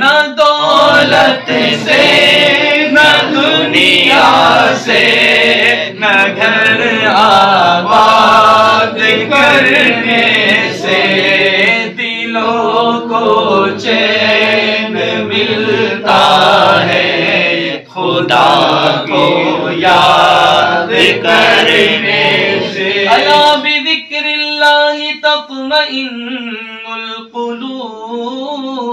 نہ دولت سے، نہ دنیا سے، نہ گھر آباد کرنے سے۔ دلوں کو چین ملتا ہے، خدا کو یاد کرنے سے۔ اللہ بذکر اللہ تطمئن القلوب۔